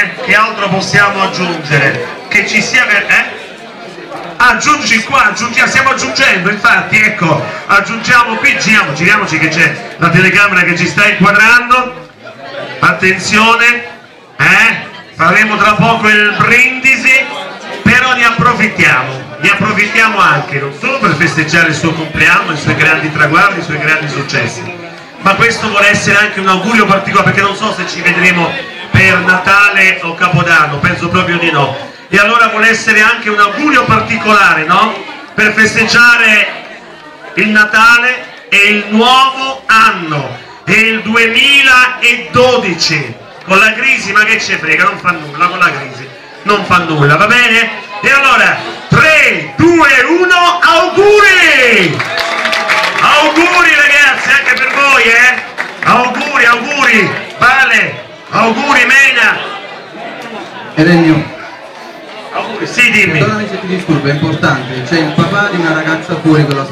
eh? Che altro possiamo aggiungere? Che ci sia... Eh? aggiungi qua, aggiungiamo, stiamo aggiungendo, infatti, ecco, aggiungiamo qui, giriamo, giriamoci che c'è la telecamera che ci sta inquadrando, attenzione, eh? faremo tra poco il brindisi, però ne approfittiamo, ne approfittiamo anche, non solo per festeggiare il suo compleanno, i suoi grandi traguardi, i suoi grandi successi, ma questo vuole essere anche un augurio particolare, perché non so se ci vedremo per Natale o Capodanno, penso proprio di no, e allora vuole essere anche un augurio particolare, no? Per festeggiare il Natale e il nuovo anno, e il 2012, con la crisi, ma che ci frega, non fa nulla, con la crisi, non fa nulla, va bene? E allora, 3, 2, 1, auguri! Auguri ragazzi, anche per voi, eh? Auguri, auguri, Vale, auguri Mena, Erenio, auguri, sì dimmi. perdonami se ti disturbo, è importante, c'è il papà di una ragazza fuori con la